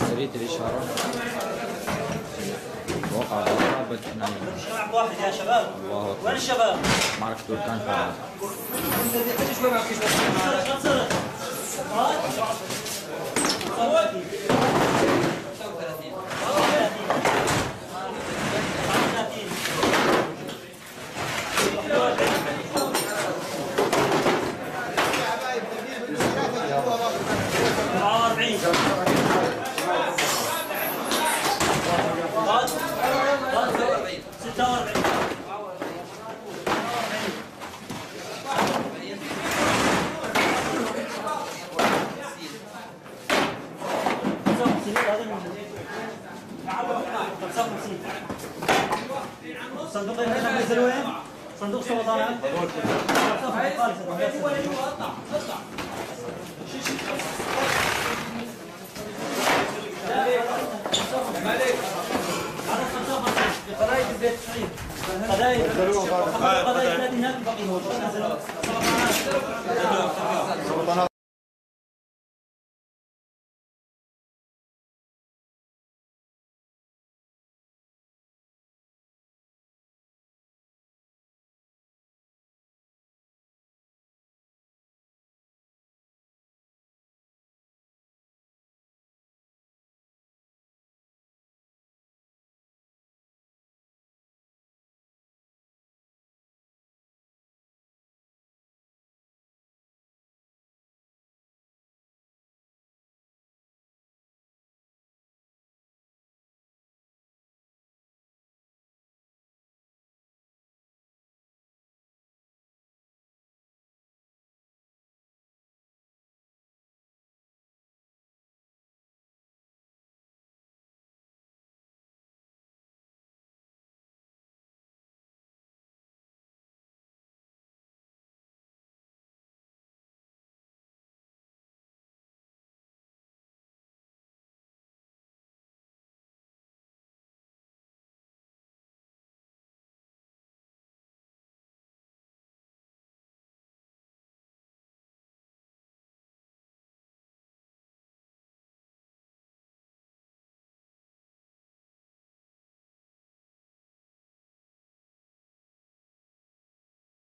سرية الإشارة وقع ضربة اثنين شرع واحد يا شباب الله وين الشباب؟ معركة بركان فرات صندوق نزل وين؟ صندوق سرطانات قضايا قضايا الذي هناك بقي هو